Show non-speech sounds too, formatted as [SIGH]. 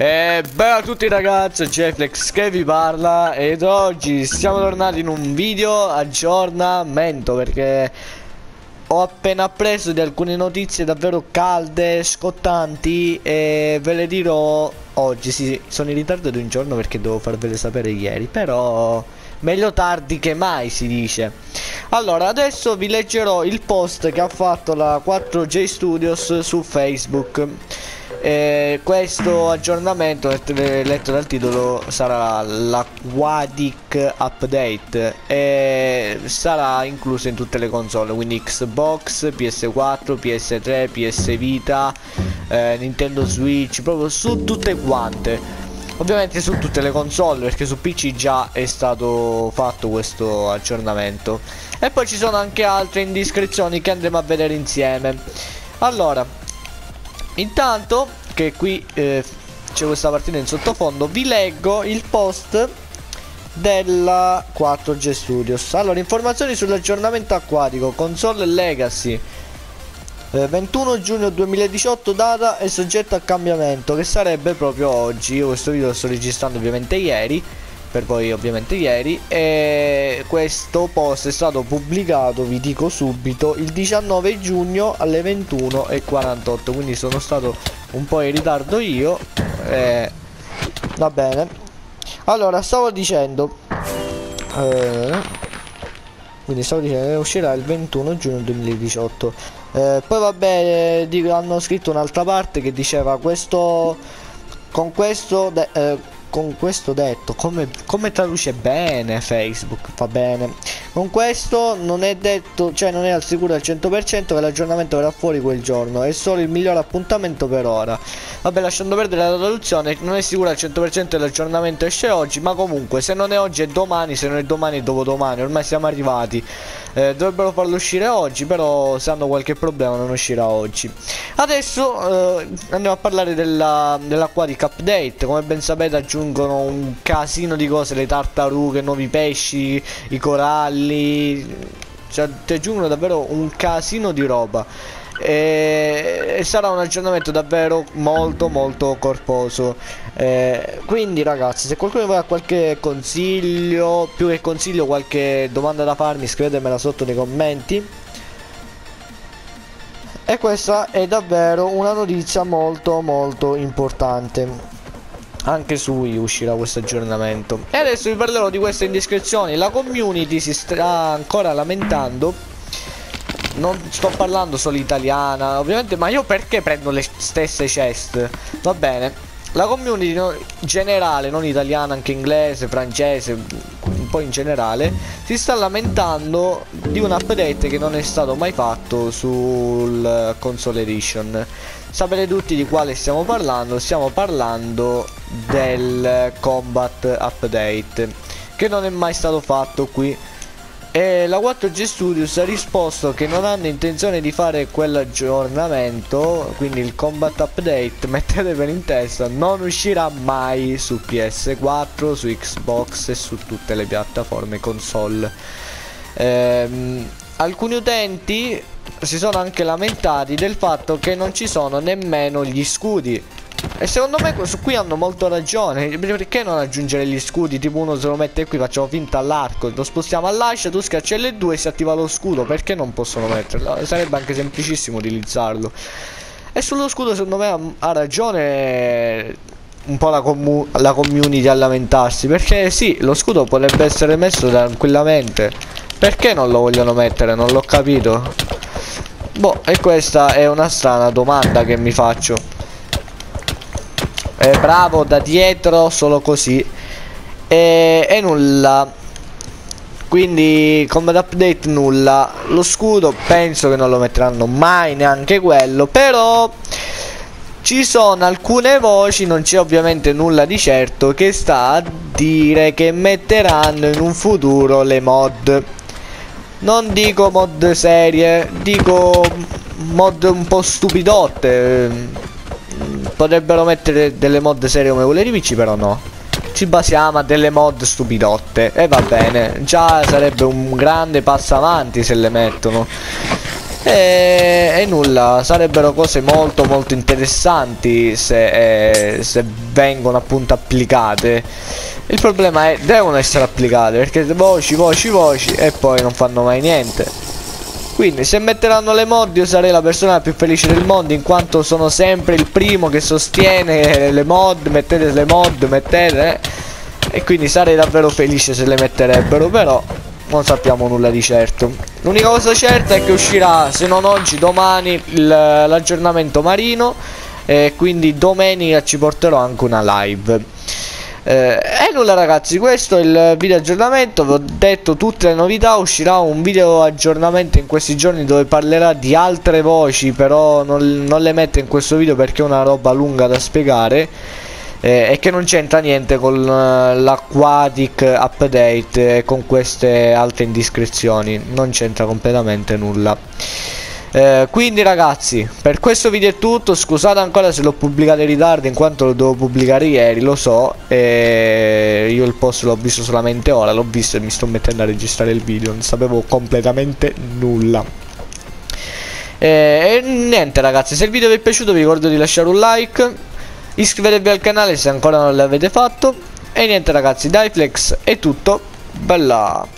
Ciao a tutti ragazzi, Jefflex che vi parla ed oggi siamo tornati in un video aggiornamento perché ho appena appreso di alcune notizie davvero calde, scottanti e ve le dirò oggi, sì, sono in ritardo di un giorno perché devo farvele sapere ieri, però meglio tardi che mai si dice. Allora, adesso vi leggerò il post che ha fatto la 4J Studios su Facebook. Eh, questo aggiornamento letto dal titolo sarà la Quadic Update. E sarà incluso in tutte le console quindi Xbox, PS4, PS3, PS Vita, eh, Nintendo Switch proprio su tutte quante. Ovviamente su tutte le console perché su PC già è stato fatto questo aggiornamento. E poi ci sono anche altre indiscrezioni che andremo a vedere insieme. Allora Intanto che qui eh, c'è questa partita in sottofondo vi leggo il post della 4G Studios. Allora informazioni sull'aggiornamento acquatico. Console legacy. Eh, 21 giugno 2018 data e soggetto a cambiamento che sarebbe proprio oggi. Io questo video lo sto registrando ovviamente ieri per voi ovviamente ieri. E questo post è stato pubblicato vi dico subito il 19 giugno alle 21.48 quindi sono stato un po' in ritardo io. Eh, va bene. Allora stavo dicendo eh, quindi stavo dicendo che uscirà il 21 giugno 2018 eh, poi vabbè dico, hanno scritto un'altra parte che diceva questo con questo eh, con questo detto come, come, traduce bene Facebook va bene. Con questo non è detto cioè non è al sicuro al 100% che l'aggiornamento verrà fuori quel giorno è solo il miglior appuntamento per ora. Vabbè lasciando perdere la traduzione non è sicuro al 100% che l'aggiornamento esce oggi ma comunque se non è oggi è domani se non è domani è dopodomani ormai siamo arrivati. Eh, dovrebbero farlo uscire oggi però se hanno qualche problema non uscirà oggi. Adesso eh, andiamo a parlare della, dell'Aquatic Update. Come ben sapete aggiungono un casino di cose le tartarughe nuovi pesci i coralli cioè ti aggiungono davvero un casino di roba. E, e sarà un aggiornamento davvero molto molto corposo. Eh, quindi ragazzi se qualcuno ha qualche consiglio più che consiglio qualche domanda da farmi scrivetemela sotto nei commenti. E questa è davvero una notizia molto molto importante anche su Wii uscirà questo aggiornamento. E adesso vi parlerò di queste indiscrezioni. La community si sta ancora lamentando. Non sto parlando solo italiana ovviamente ma io perché prendo le stesse chest? Va bene. La community generale non italiana anche inglese francese un po' in generale si sta lamentando di un update che non è stato mai fatto sul console edition. Sapete tutti di quale stiamo parlando? Stiamo parlando del combat update che non è mai stato fatto qui e la 4G Studios ha risposto che non hanno intenzione di fare quell'aggiornamento, quindi il combat update, [LAUGHS] mettetevelo in testa, non uscirà mai su PS4, su Xbox e su tutte le piattaforme console. Ehm, alcuni utenti si sono anche lamentati del fatto che non ci sono nemmeno gli scudi e secondo me su qui hanno molto ragione. Perché non aggiungere gli scudi? Tipo uno se lo mette qui facciamo finta all'arco. Lo spostiamo all'ascia Tu schiacci L2 e si attiva lo scudo. Perché non possono metterlo? Sarebbe anche semplicissimo utilizzarlo. E sullo scudo secondo me ha, ragione un po' la, la, community a lamentarsi. Perché sì, lo scudo potrebbe essere messo tranquillamente. Perché non lo vogliono mettere? Non l'ho capito. Boh, e questa è una strana domanda che mi faccio eh, bravo da dietro solo così. E, e nulla. Quindi combat update nulla. Lo scudo penso che non lo metteranno mai neanche quello però ci sono alcune voci non c'è ovviamente nulla di certo che sta a dire che metteranno in un futuro le mod. Non dico mod serie dico mod un po' stupidotte Potrebbero mettere delle mod serie come quelle di PC, però no. Ci basiamo a delle mod stupidotte. E va bene. Già sarebbe un grande passo avanti se le mettono. e, e nulla, sarebbero cose molto molto interessanti se, eh, se vengono appunto applicate. Il problema è devono essere applicate perché voci, voci, voci e poi non fanno mai niente. Quindi se metteranno le mod io sarei la persona più felice del mondo in quanto sono sempre il primo che sostiene le mod, mettete le mod, mettete... Eh. E quindi sarei davvero felice se le metterebbero, però non sappiamo nulla di certo. L'unica cosa certa è che uscirà, se non oggi, domani, l'aggiornamento marino. E quindi domenica ci porterò anche una live. Eh, e nulla ragazzi, questo è il video aggiornamento, vi ho detto tutte le novità, uscirà un video aggiornamento in questi giorni dove parlerà di altre voci, però non, non le metto in questo video perché è una roba lunga da spiegare. Eh, e che non c'entra niente con uh, l'Aquatic Update e con queste altre indiscrezioni, non c'entra completamente nulla. Eh, quindi ragazzi per questo video è tutto. Scusate ancora se l'ho pubblicato in ritardo in quanto lo devo pubblicare ieri lo so. E io il post l'ho visto solamente ora l'ho visto e mi sto mettendo a registrare il video. Non sapevo completamente nulla. Eh, e niente ragazzi se il video vi è piaciuto vi ricordo di lasciare un like iscrivetevi al canale se ancora non l'avete fatto. E niente ragazzi dai flex è tutto. Bella